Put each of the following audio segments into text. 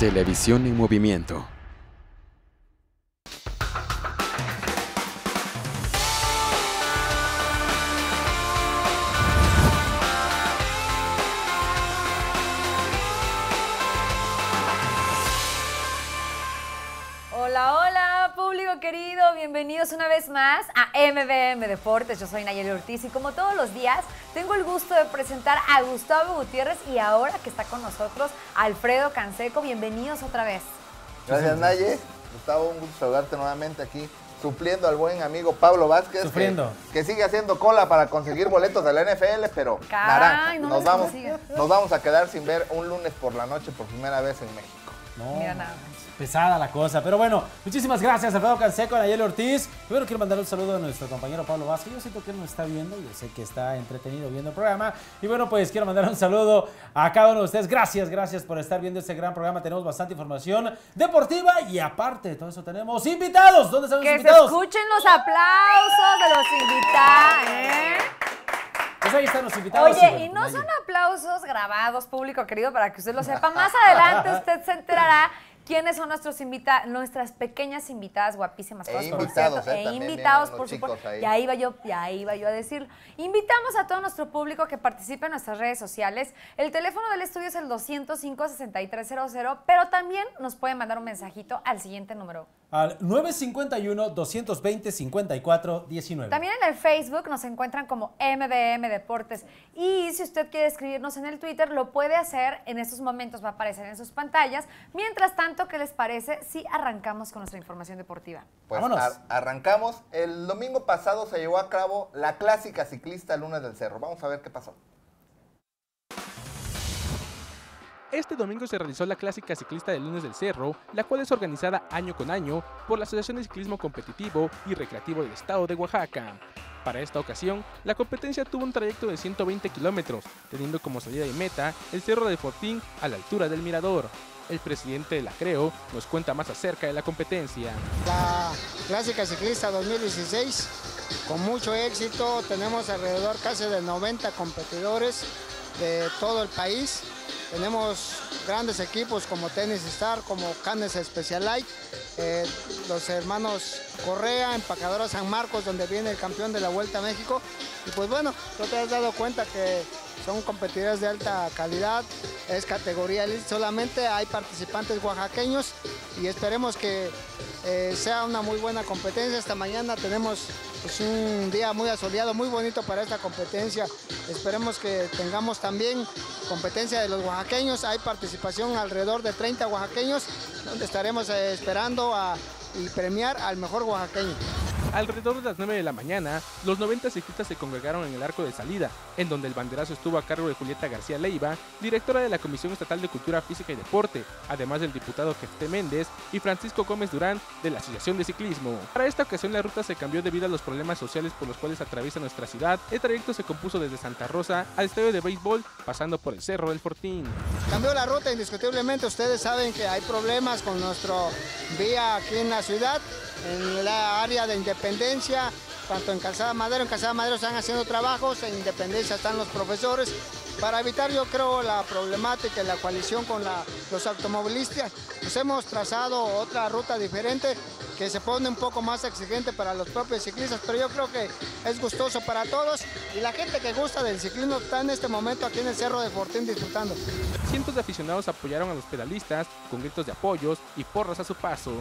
Televisión en movimiento. Bienvenidos una vez más a MBM Deportes. Yo soy Nayeli Ortiz y como todos los días tengo el gusto de presentar a Gustavo Gutiérrez y ahora que está con nosotros Alfredo Canseco. Bienvenidos otra vez. Gracias, Naye. Gustavo, un gusto saludarte nuevamente aquí, supliendo al buen amigo Pablo Vázquez. que- Sufriendo. Que, sigue haciendo cola para conseguir boletos de la NFL, pero Caray, naranja. no nos, vamos, consigue. nos vamos a quedar sin ver un lunes por la noche por primera vez en México. No, Mira nada pesada la cosa. Pero bueno, muchísimas gracias Alfredo Canseco, a Nayeli Ortiz. Primero quiero mandar un saludo a nuestro compañero Pablo Vázquez. Yo siento que él nos está viendo, yo sé que está entretenido viendo el programa. Y bueno, pues quiero mandar un saludo a cada uno de ustedes. Gracias, gracias por estar viendo este gran programa. Tenemos bastante información deportiva y aparte de todo eso tenemos invitados. ¿Dónde están los Que se invitados? escuchen los aplausos de los invitados. ¿eh? Pues ahí están los invitados. Oye, y no son aplausos grabados, público querido, para que usted lo sepa. Más adelante usted se enterará quiénes son nuestros invita nuestras pequeñas invitadas guapísimas. E invitados, ¿eh? E También invitados, por supuesto. ahí. Ya iba yo, ya iba yo a decirlo. Invitamos a todo nuestro público que participe en nuestras redes sociales. El teléfono del estudio es el 205-6300, pero también nos pueden mandar un mensajito al siguiente número. Al 951-220-5419. También en el Facebook nos encuentran como MBM Deportes. Y si usted quiere escribirnos en el Twitter, lo puede hacer. En estos momentos va a aparecer en sus pantallas. Mientras tanto, ¿qué les parece si arrancamos con nuestra información deportiva? Pues Vámonos. ar- arrancamos. El domingo pasado se llevó a cabo la clásica ciclista Lunes del Cerro. Vamos a ver qué pasó. Este domingo se realizó la clásica ciclista del lunes del Cerro, la cual es organizada año con año por la Asociación de Ciclismo Competitivo y Recreativo del Estado de Oaxaca. Para esta ocasión, la competencia tuvo un trayecto de 120 kilómetros, teniendo como salida y meta el Cerro de Fortín a la altura del Mirador. El presidente de la CREO nos cuenta más acerca de la competencia. La Clásica Ciclista 2016, con mucho éxito, tenemos alrededor casi de 90 competidores de todo el país. Tenemos grandes equipos como Tennis Star, como Canes Specialized, eh, los hermanos Correa, Empacadora San Marcos, donde viene el campeón de la Vuelta a México. Y pues bueno, tú te has dado cuenta que son competidores de alta calidad, es categoría solamente hay participantes oaxaqueños y esperemos que eh, sea una muy buena competencia. Esta mañana tenemos pues, un día muy asoleado, muy bonito para esta competencia. Esperemos que tengamos también competencia de los oaxaqueños. Hay participación alrededor de 30 oaxaqueños, donde estaremos eh, esperando a, y premiar al mejor oaxaqueño. Alrededor de las 9 de la mañana, los 90 ciclistas se congregaron en el arco de salida, en donde el banderazo estuvo a cargo de Julieta García Leiva, directora de la Comisión Estatal de Cultura Física y Deporte, además del diputado Jefte Méndez y Francisco Gómez Durán de la Asociación de Ciclismo. Para esta ocasión la ruta se cambió debido a los problemas sociales por los cuales atraviesa nuestra ciudad. El trayecto se compuso desde Santa Rosa al estadio de béisbol, pasando por el Cerro del Fortín. Cambió la ruta indiscutiblemente. Ustedes saben que hay problemas con nuestro vía aquí en la ciudad, en la área de Independencia, tanto en Calzada Madero, en Calzada Madero están haciendo trabajos, en Independencia están los profesores. Para evitar, yo creo, la problemática y la coalición con los automovilistas, pues hemos trazado otra ruta diferente que se pone un poco más exigente para los propios ciclistas, pero yo creo que es gustoso para todos y la gente que gusta del ciclismo está en este momento aquí en el Cerro de Fortín disfrutando. Cientos de aficionados apoyaron a los pedalistas con gritos de apoyos y porras a su paso.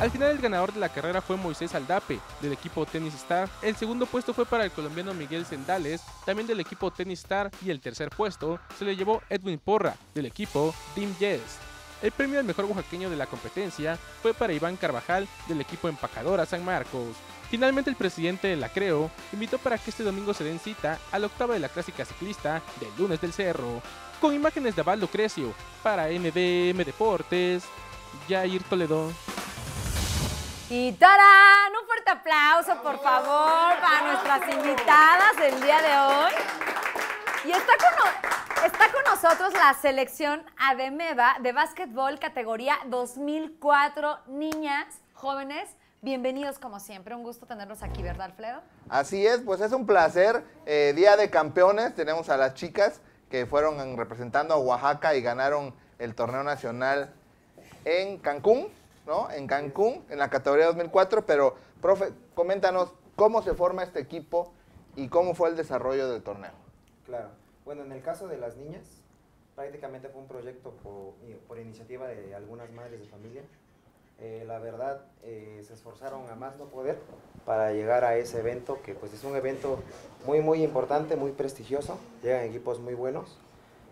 Al final el ganador de la carrera fue Moisés Aldape, del equipo Tennis Star. El segundo puesto fue para el colombiano Miguel Sendales, también del equipo Tennis Star. Y el tercer puesto se le llevó Edwin Porra, del equipo Team Yes. El premio al mejor oaxaqueño de la competencia fue para Iván Carvajal, del equipo Empacadora San Marcos. Finalmente el presidente de la CREO invitó para que este domingo se den cita a la octava de la clásica ciclista del lunes del cerro. Con imágenes de Aval Lucrecio, para MBM Deportes, Jair Toledo. Y ¡tarán! Un fuerte aplauso, por favor, para nuestras invitadas del día de hoy. Y está con, nosotros la selección ADEMEVA de básquetbol categoría 2004, niñas, jóvenes, Bienvenidos como siempre, un gusto tenerlos aquí, ¿verdad, Alfredo? Así es, pues es un placer. Eh, Día de campeones, tenemos a las chicas que fueron representando a Oaxaca y ganaron el torneo nacional en Cancún, En Cancún, en la categoría 2004. Pero, profe, coméntanos cómo se forma este equipo y cómo fue el desarrollo del torneo. Claro. Bueno, en el caso de las niñas, prácticamente fue un proyecto por, por iniciativa de algunas madres de familia. Eh, la verdad, eh, se esforzaron a más no poder para llegar a ese evento, que pues es un evento muy, muy importante, muy prestigioso. Llegan equipos muy buenos.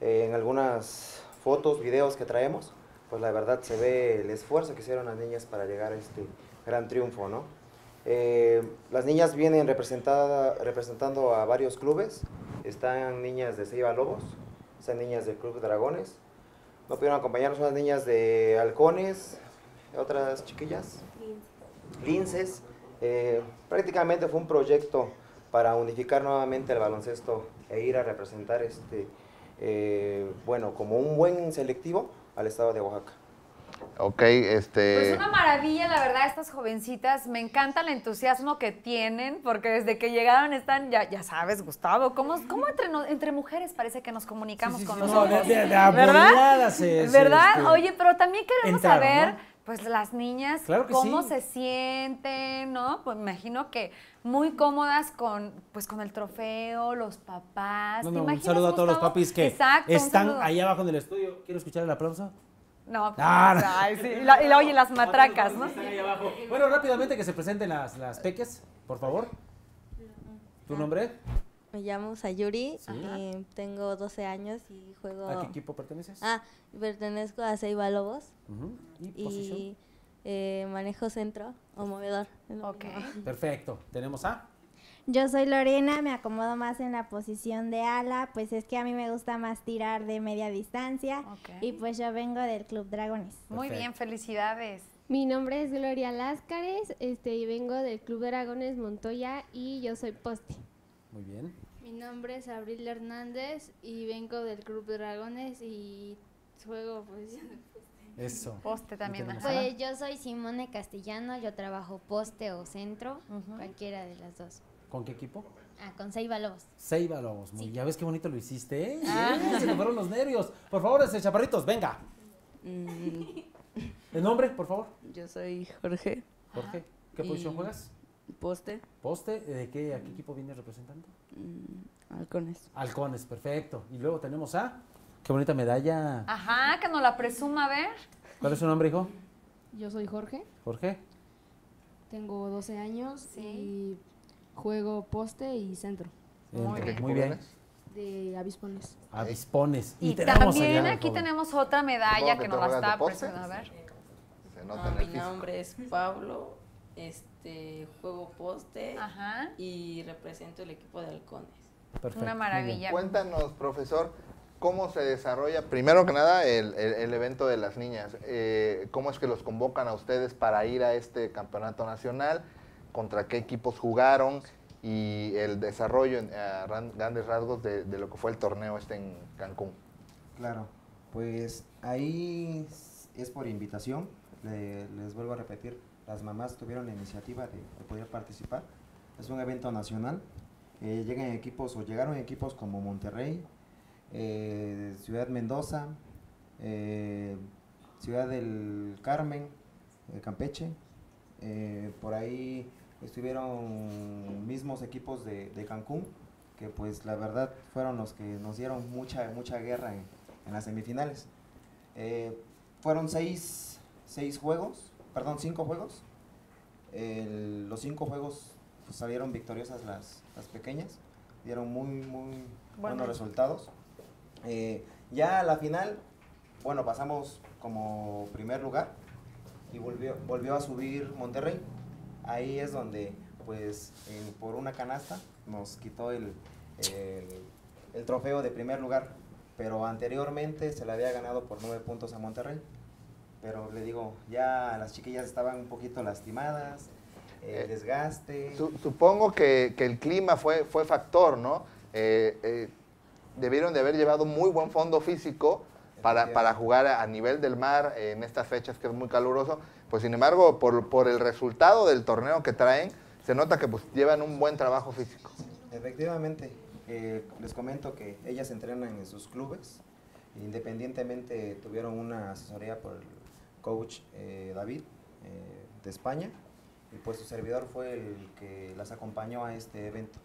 Eh, en algunas fotos, videos que traemos, pues la verdad se ve el esfuerzo que hicieron las niñas para llegar a este gran triunfo, ¿no? las niñas vienen representando a varios clubes. Están niñas de Ceiba Lobos, están niñas del Club Dragones. No pudieron acompañarnos unas niñas de Halcones, otras chiquillas. Linces. Eh, prácticamente fue un proyecto para unificar nuevamente el baloncesto e ir a representar este, eh, bueno, como un buen selectivo al estado de Oaxaca. Ok, este... Pues una maravilla, la verdad, estas jovencitas. Me encanta el entusiasmo que tienen, porque desde que llegaron están, ya, ya sabes, Gustavo, ¿cómo, cómo entre, entre mujeres parece que nos comunicamos con los hombres? ¿Verdad? ¿Verdad? Oye, pero también queremos saber pues las niñas cómo se sienten, ¿no? Pues me imagino que muy cómodas con pues con el trofeo, los papás. un saludo a todos los papis que están ahí abajo en el estudio. ¿Quiero escuchar el aplauso? No, ah, pues, sí. y, la, oye, las matracas, ¿no? Bueno, rápidamente que se presenten las, las peques, por favor. ¿Tu nombre? Me llamo Sayuri, y tengo 12 años y juego... ¿A qué equipo perteneces? Ah, pertenezco a Ceiba Lobos. ¿Y, eh, manejo centro o movedor. Ok. Perfecto. ¿Tenemos a? Yo soy Lorena, me acomodo más en la posición de ala, pues es que a mí me gusta más tirar de media distancia y pues yo vengo del Club Dragones. Muy bien, felicidades. Mi nombre es Gloria Láscares, este, y vengo del Club Dragones Montoya y yo soy poste. Muy bien. Mi nombre es Abril Hernández y vengo del Club Dragones y juego posición de poste. Eso. Poste también. Pues yo soy Simone Castellano, yo trabajo poste o centro, cualquiera de las dos. ¿Con qué equipo? Ah, con Seiba Lobos. Seiba Lobos. Muy, Ya ves qué bonito lo hiciste, ¿eh? Ah. se me fueron los nervios. Por favor, ese chaparritos, venga. Mm. ¿El nombre, por favor? Yo soy Jorge. Jorge. ¿Qué posición juegas? Poste. ¿Poste? ¿De qué, a qué equipo vienes representando? Mm, halcones. Halcones, perfecto. Y luego tenemos a... Qué bonita medalla. Ajá, que nos la presuma, a ver. ¿Cuál es su nombre, hijo? Yo soy Jorge. Jorge. Tengo 12 años y juego poste y centro. Muy bien. De avispones. Avispones. Y, también aquí tenemos otra medalla que nos la está presentando. A ver. Ah, mi nombre es Pablo. Este, juego poste y represento el equipo de halcones. Perfecto. Una maravilla. Cuéntanos, profesor, cómo se desarrolla, primero que nada, el, evento de las niñas. Eh, ¿Cómo es que los convocan a ustedes para ir a este campeonato nacional? ¿Contra qué equipos jugaron? Y el desarrollo a grandes rasgos de, lo que fue el torneo este en Cancún. Claro, pues ahí es por invitación, les vuelvo a repetir, las mamás tuvieron la iniciativa de, poder participar. Es un evento nacional. Eh, llegan equipos o llegaron equipos como Monterrey, eh, Ciudad Mendoza, eh, Ciudad del Carmen, Campeche. por ahí estuvieron mismos equipos de, Cancún, que pues la verdad fueron los que nos dieron mucha, mucha guerra en, las semifinales. fueron seis, seis juegos perdón, cinco juegos. los cinco juegos pues, salieron victoriosas las, pequeñas, dieron muy, muy buenos resultados. Eh, ya a la final, bueno, pasamos como primer lugar y volvió, volvió a subir Monterrey. Ahí es donde, pues, por una canasta nos quitó el, el trofeo de primer lugar, pero anteriormente se le había ganado por nueve puntos a Monterrey pero le digo, ya las chiquillas estaban un poquito lastimadas, el eh, desgaste. supongo que, el clima fue, fue factor, ¿no? Eh, eh, debieron de haber llevado muy buen fondo físico para, para, jugar a nivel del mar en estas fechas que es muy caluroso, pues sin embargo, por, por el resultado del torneo que traen, se nota que pues llevan un buen trabajo físico. Efectivamente, eh, les comento que ellas entrenan en sus clubes, independientemente tuvieron una asesoría por el coach eh, David eh, de España, y pues su servidor fue el que las acompañó a este evento.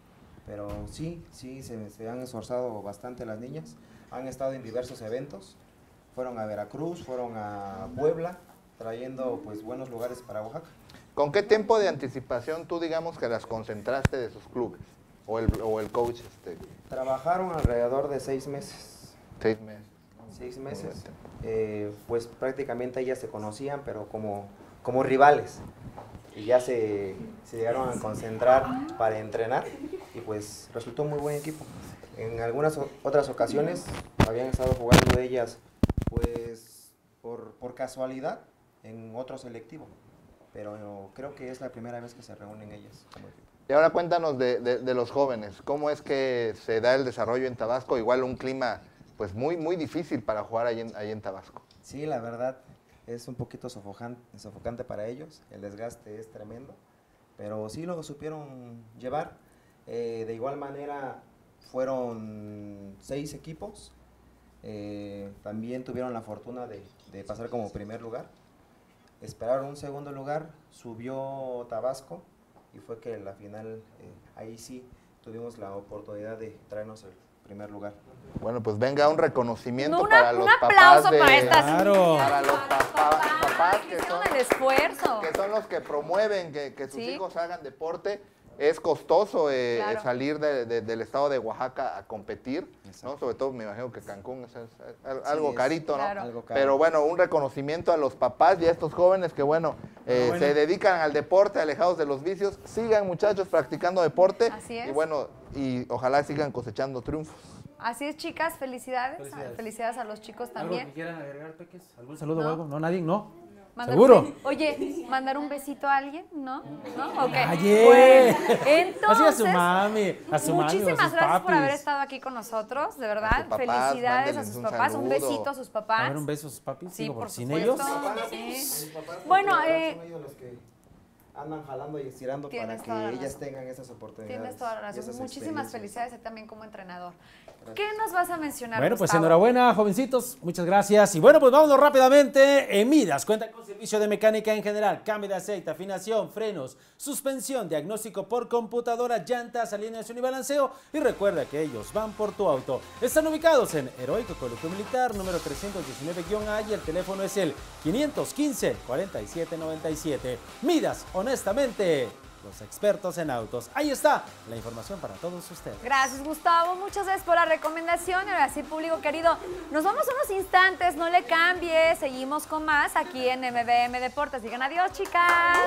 Pero sí, sí, se, se han esforzado bastante las niñas, han estado en diversos eventos, fueron a Veracruz, fueron a Puebla, trayendo pues buenos lugares para Oaxaca. ¿Con qué tiempo de anticipación tú digamos que las concentraste de sus clubes? O el, o el coach este. Trabajaron alrededor de seis meses. Seis meses. Seis meses. Eh, pues prácticamente ellas se conocían, pero como, como rivales. Y ya se, se llegaron a concentrar para entrenar y pues resultó muy buen equipo. En algunas otras ocasiones habían estado jugando ellas pues por, por casualidad en otro selectivo, pero creo que es la primera vez que se reúnen ellas como equipo. Y ahora cuéntanos de, de, de, los jóvenes, ¿cómo es que se da el desarrollo en Tabasco? Igual un clima pues muy, muy difícil para jugar ahí en, ahí en Tabasco. Sí, la verdad es un poquito sofocante, sofocante para ellos, el desgaste es tremendo, pero sí lo supieron llevar. Eh, de igual manera fueron seis equipos, eh, también tuvieron la fortuna de, de pasar como primer lugar esperaron un segundo lugar, subió Tabasco y fue que en la final eh, ahí sí tuvimos la oportunidad de traernos el primer lugar. Bueno, pues venga un reconocimiento No, una- para los un papás aplauso de, para estas Claro. para los papá- papás que son, el esfuerzo. que son los que promueven que, que sus Sí. hijos hagan deporte. Es costoso eh, Claro. salir de- de- del estado de Oaxaca a competir, ¿no? Sobre todo me imagino que Cancún es, es- es algo carito, ¿no? Claro. algo caro. Pero bueno, un reconocimiento a los papás y a estos jóvenes que, bueno, eh, Enhorabuena. se dedican al deporte, alejados de los vicios. Sigan, muchachos, practicando deporte. Así es. Y bueno, y ojalá sigan cosechando triunfos. Así es, chicas, felicidades. Felicidades. Felicidades, a los chicos ¿Algo también. que quieran agregar, Peques? ¿Algún saludo No. o algo? ¿No? ¿Nadie? ¿No? Mandar ¿Seguro? un- Oye, ¿mandar un besito a alguien? ¿No? ¿No? Ok. Ayer. Bueno, Así entonces, a su mami, a su mami o a muchísimas sus gracias por haber estado aquí con nosotros, de verdad. papás, Felicidades a sus un papás, un besito a sus A papás. ver, un beso a sus papis. Sí, digo, por sin supuesto. ellos. Sí. Bueno, eh, son ellos los que andan jalando y estirando para que ellas tengan esas oportunidades. Tienes toda la razón. Muchísimas felicidades a ti también como entrenador. ¿Qué nos vas a mencionar? Bueno, pues Gustavo? enhorabuena, jovencitos. Muchas gracias. Y bueno, pues vámonos rápidamente. En Midas cuenta con servicio de mecánica en general, cambio de aceite, afinación, frenos, suspensión, diagnóstico por computadora, llantas, alineación y balanceo. Y recuerda que ellos van por tu auto. Están ubicados en Heroico Colegio Militar, número 319-A y el teléfono es el 515-4797. Midas, honestamente, los expertos en autos. Ahí está la información para todos ustedes. Gracias, Gustavo. Muchas gracias por la recomendación. Ahora sí, público querido, nos vamos unos instantes, no le cambie. Seguimos con más aquí en MBM Deportes. Digan adiós, chicas.